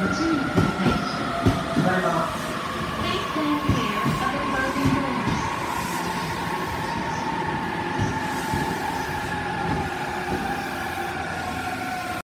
Let's see.